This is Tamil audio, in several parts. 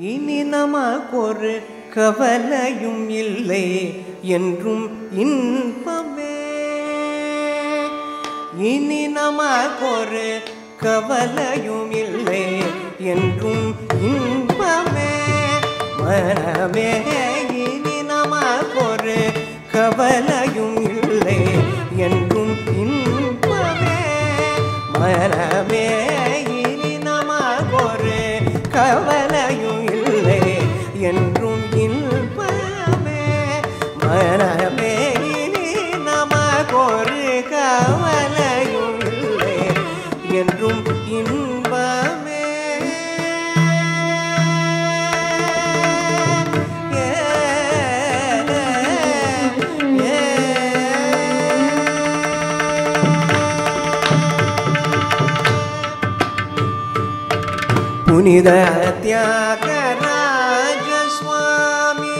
இனி நமக்கொரு கவலையும் இல்லை என்றும் இன்பமே. இனி நமக்கொரு கவலையும் இல்லை என்றும் இன்பமே. மனமே இனி நமக்கொரு கவலையும் இல்லை என்றும் இன்பமே. மனமே இனி நமக்கொரு கவலை புனித தியாக சுவாமி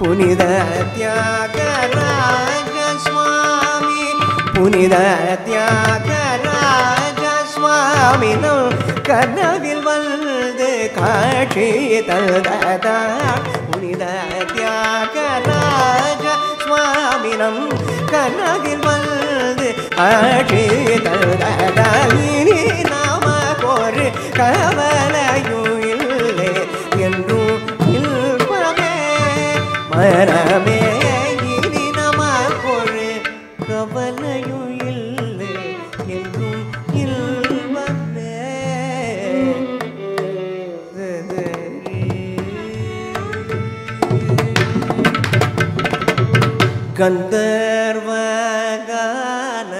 புனித தியாக சுவாமி புனித தியாக சுவாமி கனவில் வந்து காட்சி தந்ததா புனித தியாக ராஜ நம் கனவில் வந்து காட்சி தந்ததா நாம ஒரு கவலையும் இல்லை என்றும் இல்பமே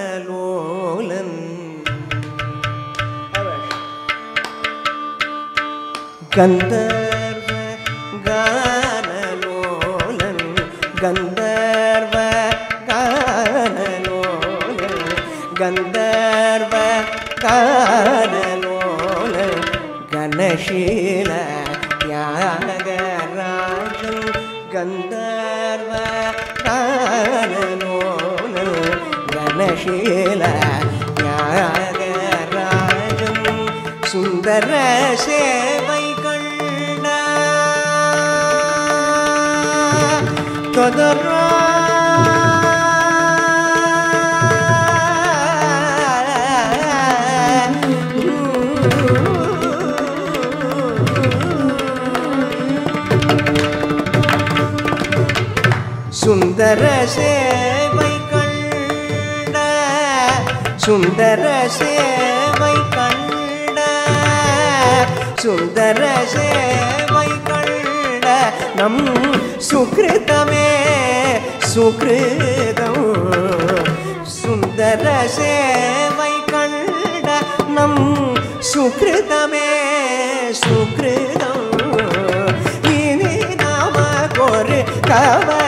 கந்தர்வகானலோலன். கந்தர்வ கானலோலன் கந்தர்வ கானலோலன் கந்தர்வ கானலோலன் கணசீல தியாகராஜன் கணசீல ஞாகராஜம் சுந்தர சேவை கண்ட தொடரா சுந்தர சேவை சுந்தர சேவை கண்ட சுந்தர சேவை கண்ட நம் சுகிருதமே சுகிருதம். சுந்தர சேவை கண்ட நம் சுகிருதமே சுகிருதம். இனி நாம ஒரு கவர்